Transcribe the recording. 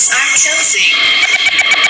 I'm Chelsea.